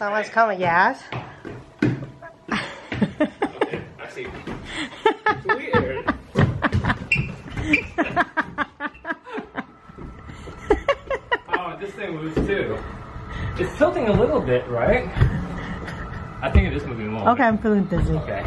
Someone's coming, yes? Okay, I see. It's weird. oh, this thing moves too. It's tilting a little bit, right? I think it is moving more. Okay, I'm feeling dizzy. Okay.